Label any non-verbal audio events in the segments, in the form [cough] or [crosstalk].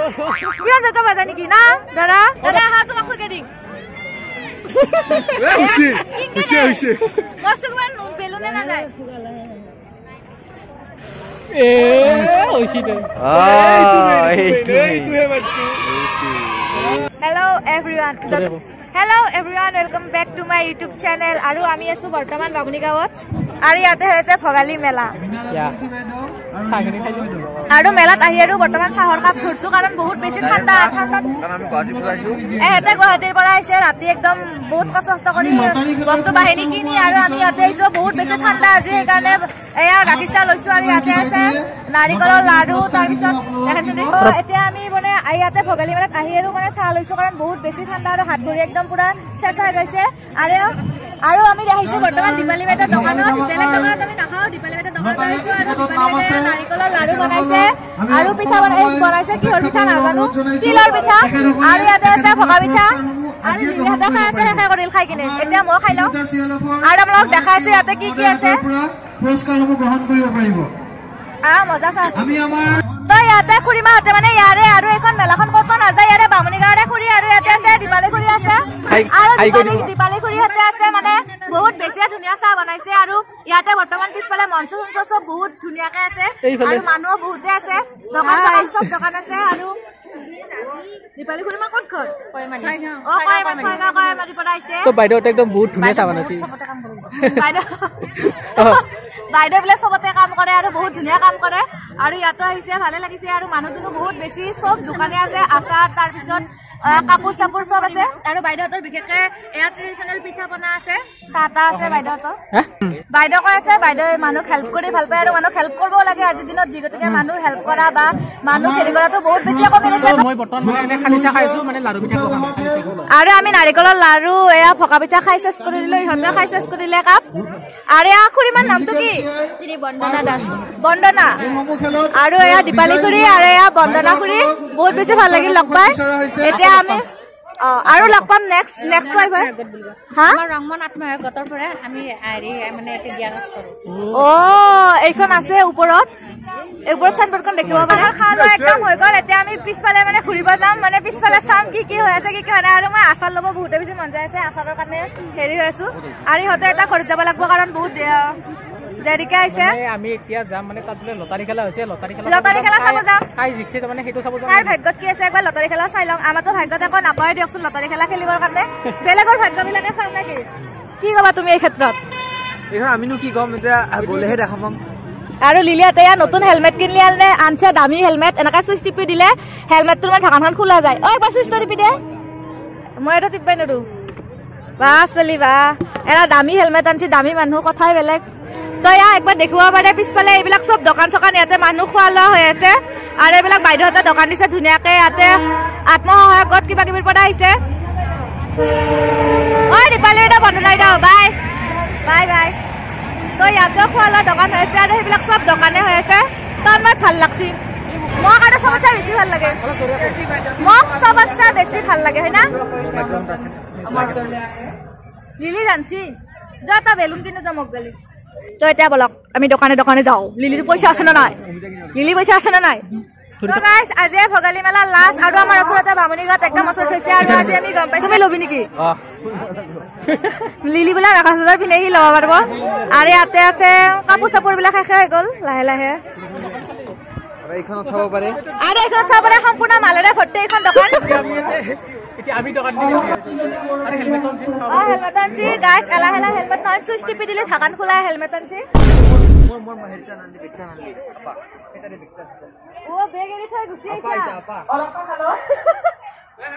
জেগা বাজা নেকি না দাদা দাদা আহা তোমাক খুকে দিম হৈছে হৈছে হৈছে কিমান বেলুনে নাযায় বাটটো hello' everyone hello' everyone welcome back to my YouTube channel আৰু আমি আছো বৰ্তমান বামুণী গাঁৱত আৰু ইয়াতে হৈছে ভোগালী মেলা আৰু মেলাত আহি আৰু বৰ্তমান চাহৰ কাপ ধৰিছো কাৰণ বহুত বেছি ঠাণ্ডা ঠাণ্ডাত এহেঁতে গুৱাহাটীৰ পৰা আহিছে ৰাতি একদম বহুত কষ্ট কষ্ট কৰি বস্তু বাহিনী কিনি আৰু আমি ইয়াতে আহিছো। বহুত বেছি ঠাণ্ডা আজি সেইকাৰণে এয়া গাখীৰ চাহ লৈছো আৰু ইয়াতে আছে। নাৰিকলৰ লাড়ু তাৰপিছত দেখাইছো এতিয়া আমি মানে ইয়াতে ভোগালী মেলাত আহি আৰু মানে চাহ লৈছো কাৰণ বহুত বেছি ঠাণ্ডা আৰু হাত ভৰি একদম পুৰা চেঁচা হৈ গৈছে। আৰু আৰু আমি আহিছো বৰ্তমান দীপালী বাইদেউৰ দোকানত। বেলেগ দোকানত আমি নাখাওঁ দীপালী বাইদেউৰ দোকানত আহিছো আৰু দীপালী বাইদেৱে নাৰিকলৰ লাড়ু বনাইছে আৰু পিঠা বনাই বনাইছে কিহৰ পিঠা নাজানো তিলৰ পিঠা আৰু ইয়াতে আছে ভকা পিঠা। আৰু লিলিহঁতে খাই আছে শেষে কৰিল খাই কিনে। এতিয়া মই খাই লওঁ। আৰু আপোনালোকক দেখাইছো ইয়াতে কি কি আছে। পুৰস্কাৰসমূহ গ্ৰহণ কৰিব পাৰিব। আমি আমাৰ তই ইয়াতে খুৰীমাহঁতে মানে ইয়াৰে আৰু এইখন মেলাখন ক'তো নাযায় ইয়াৰে বামুণী গাঁৱৰে খুৰী আৰু ইয়াতে আছে দীপালী খুৰী আছে। আৰু দীপালী দীপালী খুৰীহঁতে আছে মানে বহুত বেছিয়ে ধুনীয়া চাহ বনাইছে আৰু ইয়াতে বৰ্তমান পিছফালে মঞ্চ চঞ্চ চব বহুত ধুনীয়াকে আছে। আৰু মানুহ বহুতে আছে। দোকান চোকান চব দোকান আছে আৰু দীপালী খুৰীমা ক'ত ঘৰ? অ কয়মা ছয়গাঁও কয়মাৰীৰ পৰা আহিছে। তো বাইদেউহঁতে একদম বহুত ধুনীয়া চাহ বনাইছে। বাইদেউ [laughs] বাইদেউ বোলে চবতে কাম কৰে আৰু বহুত ধুনীয়া কাম কৰে। আৰু ইয়াতো আহিছে ভালে লাগিছে আৰু মানুহ দুনুহ বহুত বেছি চব দোকানে আছে আচাৰ তাৰপিছত কাপোৰ চাপোৰ চব আছে। আৰু বাইদেউহঁতৰ বিশেষকে এয়া ট্ৰেডিশ্যনেল পিঠা পনা আছে চাহ তাহ আছে বাইদেউহঁতৰ? বাইদেউ কৈ আছে বাইদেউ মানুহক হেল্প কৰি ভাল পায় আৰু মানুহক হেল্প কৰিব লাগে আজিৰ দিনত যি গতিকে মানুহ হেল্প কৰা বা মানুহ হেৰি কৰাটো বহুত বেছি। আৰু আমি নাৰিকলৰ লাৰু এয়া পকা পিঠা খাই চেচ কৰি দিলো ইহঁতেও খাই চেচ কৰি দিলে কাপ আৰু এয়া খুৰীমাৰ নামটো কি? বন্দনা দাস। বন্দনা। আৰু এয়া দীপালী খুৰী আৰু এয়া বন্দনা খুৰী। বহুত বেছি ভাল লাগিল লগ পাই। এতিয়া আমি আৰু লগ পাম নেক্সট নেক্সট আহিব হা? আমাৰ ৰংমন আত্মসহায়ক গোটৰ পৰা আমি হেৰি মানে জ্ঞান কৰোঁ। অ এইখন আছে ওপৰত। ওপৰত চাইনবোৰ্ডখন দেখিব পাৰে খাই লোৱা একদম হৈ গ'ল। এতিয়া আমি পিছফালে মানে ঘূৰিব যাম। মানে পিছফালে চাম কি কি হৈ আছে কি কি হোৱা নাই। আৰু মই আচাৰ ল'ব বহুতে বেছি মন যাই আছে। আচাৰৰ কাৰণে হেৰি হৈ আছো। আৰু ইহঁতে এটা ঘৰত যাব লাগিব কাৰণ বহুত দেৰিকে আহিছে? মানে আমি এতিয়া যাম মানে তাত বোলে লটাৰী খেলা হৈছে লটাৰী খেলা লটাৰী খেলা চাব যাম। খাই জিকিছে তাৰমানে সেইটো চাব যাম। কাৰ ভাগ্যত কি আছে? একবাৰ লটাৰী খেলা চাই লওঁ। আমাৰতো ভাগ্যত একো নাপায় দিয়কচোন লটাৰী খেলা খেলিবৰ কাৰণে। বেলেগৰ ভাগ্যবিলাকে চাম নেকি? কি ক'বা তুমি এই ক্ষেত্ৰত? এইখন আমিনো কি ক'ম? এতিয়া গ'লেহে দেখা পাম। আৰু লিলিয়াতে ইয়াৰ নতুন হেলমেট কিনিলে আনিলে আনছে দামী হেলমেট? এনেকে চুইচ টিপি দিলে হেলমেটটো মানে ঢাকানখন খোলা যায়। ঐ একবাৰ চুইচটো টিপি দে। মই এইটো টিপবাই নোৱাৰো বা চলি বা এটা দামী হেলমেট আনছি দামী মানুহ কথাই বেলেগ। তই ইয়াৰ একবাৰ দেখিব পাৰে পিছফালে এইবিলাক চব দোকান চকান ইয়াতে মানুহ খোৱা লোৱা হৈ আছে। আৰু এইবিলাক বাইদেউহঁতে দোকান দিছে ধুনীয়াকে ইয়াতে। আত্মসহায়ক গোট কিবা কিবিৰ পৰা আহিছে। ঐ দীপালী বন্ধ নাই দিয়ক বাই। Bye bye. তো ইয়াতে খোৱা লোৱা দোকান হৈ আছে আৰু সেইবিলাক চব দোকানে হৈ আছে। তাত মই ভাল লাগছি। মোক আৰু চবতছে বেছি ভাল লাগে। মোক চবতছে বেছি ভাল লাগে হয় না? লিলি জানছি। যা তা বেলুন কিনো যা মোক গেলি তো এতিয়া বলক আমি দোকানে দোকানে যাওঁ। লিলিটো পইচা আছে নে নাই? লিলি পইচা আছে নে নাই? তো ভোগালী মেলা লাষ্ট আৰু আমাৰ ওচৰতে বামুণী গাঁৱত একদম ওচৰত হৈছে আৰু আজি আমি গম পাইছো। তুমি ল'বি নেকি? লিলি বিলাক আকাশ চাদৰ পিন্ধি সি ল'ব পাৰিব। আৰু ইয়াতে আছে কাপোৰ চাপোৰ বিলাক শেষে হৈ গ'ল লাহে লাহে। আৰু এইখন চাব পাৰে। সম্পূৰ্ণ মালেৰে ভৰ্তি এইখন দোকান। হেলমেট আনছি গাইছ এলাহ এলাহ হেলমেট নহয় চুইচ টিপি দিলে ঢাকান খোলা হেলমেট আনছি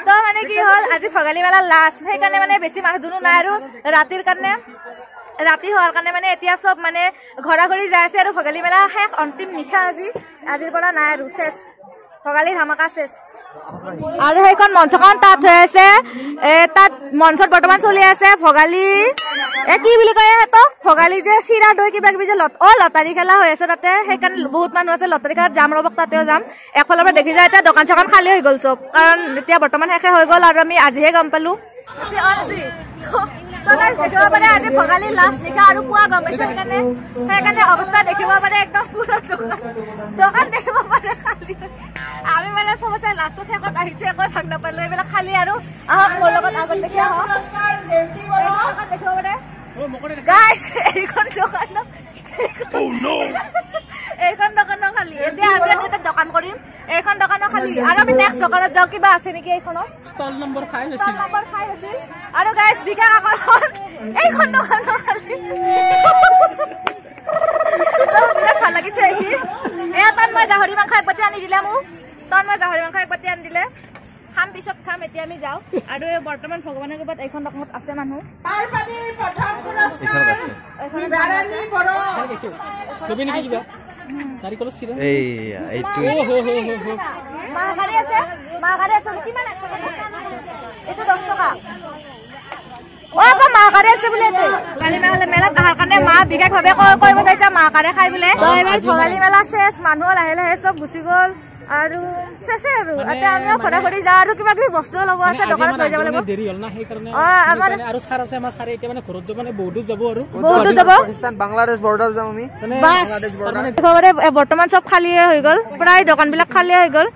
তো মানে কি হ'ল আজি ভোগালী মেলা লাষ্ট সেইকাৰণে মানে বেছি মানুহ দুনো নাই আৰু ৰাতিৰ কাৰণে। ৰাতি হোৱাৰ কাৰণে মানে এতিয়া চব মানে ঘৰা ঘৰি যাই আছে আৰু ভোগালী মেলা শেষ। অন্তিম নিশা আজি। আজিৰ পৰা নাই আৰু চেচ ভোগালী ধামাকা চেচ আৰু সেইখন মঞ্চখন তাত হৈ আছে। তাত মঞ্চত বৰ্তমান চলি আছে ভোগালী। এ কি বুলি কয় সিহঁতক? ভোগালী যে চিৰা দৈ কিবা কিবি যে অ লটাৰী খেলা হৈ আছে তাতে। সেইকাৰণে বহুত মানুহ আছে লটাৰী খেলাত যাম ৰ'বক তাতেও যাম। এফালৰ পৰা দেখি যায় এতিয়া দোকান চোকান খালী হৈ গ'ল চব। কাৰণ এতিয়া বৰ্তমান শেষে হৈ গ'ল আৰু আমি আজিহে গম পালো। দেখিব পাৰে আজি ভোগালী লাষ্ট নিশা আৰু পুৱা গম পাইছে সেইকাৰণে? সেইকাৰণে অৱস্থা দেখিব পাৰে একদম পুৰা দোকান। দোকান দেখিব পাৰে খালী। আমি মানে চবতছে লাষ্টত শেষত আহিছে একো ভাগ নাপালো। এইবিলাক খালি আৰু আহক মোৰ লগত আগত দেখি আহক। দেখিব পাৰে। গাইছ এইখন দোকানত এইখন দোকানৰ খালি এতিয়া আমি এটা দোকান কৰিম এইখন দোকানৰ খালি আৰু আমি নেক্সট দোকানত যাওঁ কিবা আছে নেকি এইখনত? ষ্টল নম্বৰ ফাইভ ষ্টল আছিল নম্বৰ ফাইভ আছিল আৰু গাইছ বিকাশ আকৰ্ষণ এইখন দোকানৰ খালি। বিৰাট ভাল লাগিছে আহি এয়া তাত মই গাহৰি মাংস এক বাতি আনি দিলে মোক। তাত মই গাহৰি মাংস এক বাতি আনি দিলে। খাম পিছত খাম এতিয়া আমি যাওঁ। আৰু এই বৰ্তমান ভগৱানৰ কৃপাত এইখন দোকানত আছে মানুহ। এইটো মাহকাৰী আছে? মাহকাৰী আছে কিমান আছে? এইটো দহ টকা। অ আকৌ মাহকাৰী আছে বোলে এইটো। ভোগালী মেলা মেলাত অহাৰ কাৰণে মা বিশেষভাৱে কৈ কৈ পঠাইছে মাহকাৰী খাই বোলে। তো এইবাৰ ভোগালী মেলা চেচ মানুহ লাহে লাহে চব গুচি গ'ল আৰু চেচে আৰু। এতিয়া আমিও ঘৰে ঘৰি যাওঁ আৰু কিবা কিবি বস্তু ল'ব মানে আছে আজি দোকানত মানে লৈ যাব আহিব লাগিব। মানে দেৰি হ'ল না সেইকাৰণে অ, আমাৰ- সেইকাৰণে আৰু ছাৰ আছে আমাৰ ছাৰে এতিয়া মানে ঘৰত যাব মানে বহুত দূৰ যাব আৰু। বহুত দূৰ যাব। পাকিস্তান বাংলাদেশ বৰ্ডাৰ যাম আমি। মানে বাছ। ছাৰ মানে একেবাৰে বৰ্তমান চব খালিয়ে হৈ গ'ল। প্ৰায় দোকানবিলাক খালিয়ে হৈ গ'ল।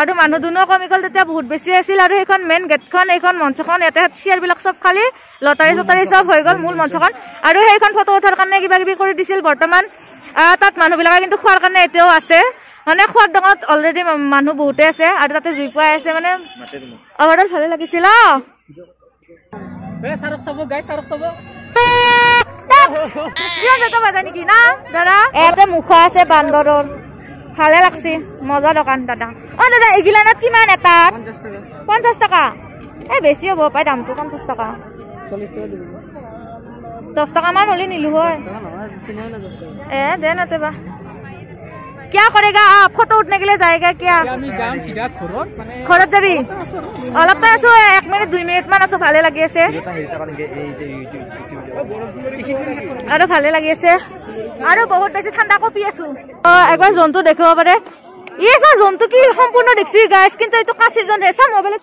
আৰু মানুহ দুনুও কমি গ'ল তেতিয়া বহুত বেছি আছিল আৰু সেইখন মেইন গেটখন এইখন মঞ্চখন ইয়াতে চিয়াৰবিলাক চব খালি লটাৰী চটাৰী চব হৈ গ'ল মূল মঞ্চখন। আৰু সেইখন ফটো উঠাৰ কাৰণে কিবা কিবি কৰি দিছিল বৰ্তমান। তাত মানুহবিলাকে কিন্তু খোৱাৰ কাৰণে এতিয়াও আছে। মানে খোৱাৰ দোকানত অলৰেডি মানুহ বহুতে আছে আৰু তাতে জুই পুৱাই আছে মানে। অভাৰঅল ভালে লাগিছিল মুখা আছে বান্দৰৰ। ভালে লাগছি মজা দোকান দাদা। অ দাদা এগিলানত কিমান এটাত পঞ্চাছ টকা। এই বেছি হ'ব পাই দামটো পঞ্চাছ টকা। দহ টকামান হ'লে নিলো হয়। এ দে নতেবা কিয় কৰেগা আ ফটো উঠনে গেলে যায়গা কিয়? ঘৰত যাবি? অলপ টাইম আছো এক মিনিট দুই মিনিট মান আছো ভালে লাগি আছে। আৰু ভালে লাগি আছে। আৰু বহুত বেছি ঠাণ্ডা কপি আছো। একবাৰ জন্তু দেখিব পাৰে। ই চা জন্তু কি সম্পূৰ্ণ দেখছি গাইছ কিন্তু এইটো কাচিৰ জন্তু। চা মোবাইলত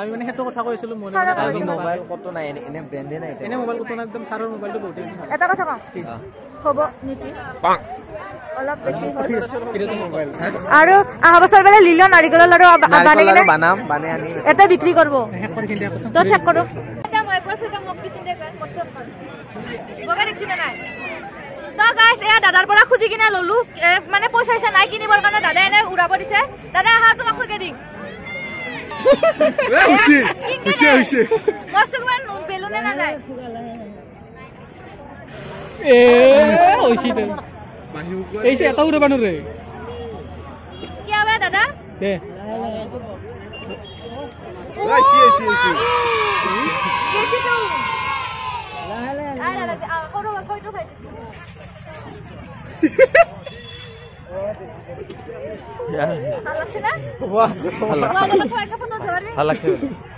আমি মানে সেইটো কথা কৈছিলো মই ছাৰৰ মানে আজি মোবাইল কতো নাই এনে এনে ব্ৰেণ্ডে নাই এনে মোবাইল কথা একদম ছাৰৰ মোবাইলটো বহুতেই ভাল এটা কথা কওঁ। হ'ব নেকি? অলপ বেছি হ'ল এতিয়াতো মোবাইল আৰু অহা বছৰ বোলে লিলিও নাৰিকলৰ লাৰু বানে কিনে বানাম বানে আনি এটা বিক্ৰী কৰিব তই চেক কৰো দাদাৰ পৰা খুজি কিনে ললো মানে পইচা চইচা নাই কিনিবৰ কাৰণে দাদাই এনে উৰাব দিছে দাদা আহা তোমাক খুকে দিম বেলুনে নাযায় এইছে এটা উৰাব নোৱাৰে কিয় বে দাদা? দে। গেছিছো আই দাদা আ, সৰু সৰু খাই। ভাল লাগছে না? বাহ, ভাল লাগছে। তোমার লগত সবাইকে ফটো ধরে ভাল লাগছে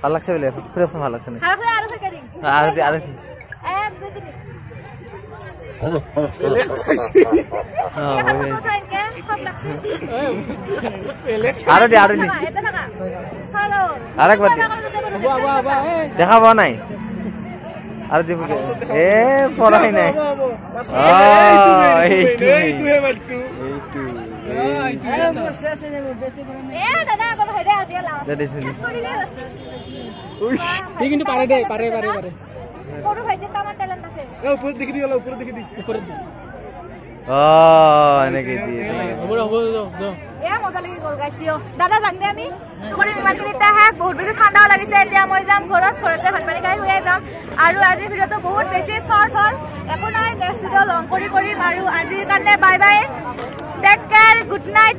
ভাল লাগছে বোলে খুব ভাল লাগছে না আর করে আর করে দিন আৰু আৰু এক দুই তিন। দেখা পোৱা নাই আৰু দিব। এ পঢ়াই নাই কিন্তু পাৰে দেই পাৰে পাৰে পাৰে সৰু ভাইটি তামান টেলেণ্ট আছে ওপৰত দেখি দি ওপৰত দেখি দি ওপৰত দে। অ এনেকে দিয়ে এনেকে। হ'ব দে, হ'ব দে, যাওঁ, যাওঁ এ মজা লাগি গ'ল গাইছিও দাদা জানে আমি তোমাৰ ইমানখিনিতে শেষ বহুত বেছি ঠাণ্ডাও লাগিছে এতিয়া মই যাম ঘৰত ঘৰত যাই ভাত পানী খাই শুয়ে যাম আৰু আজিৰ ভিডিঅ'টো বহুত বেছি শ্বৰ্ট হ'ল একো নাই নেক্সট ভিডিঅ' লং কৰি কৰিম আৰু আজিৰ কাৰণে bye bye take care good night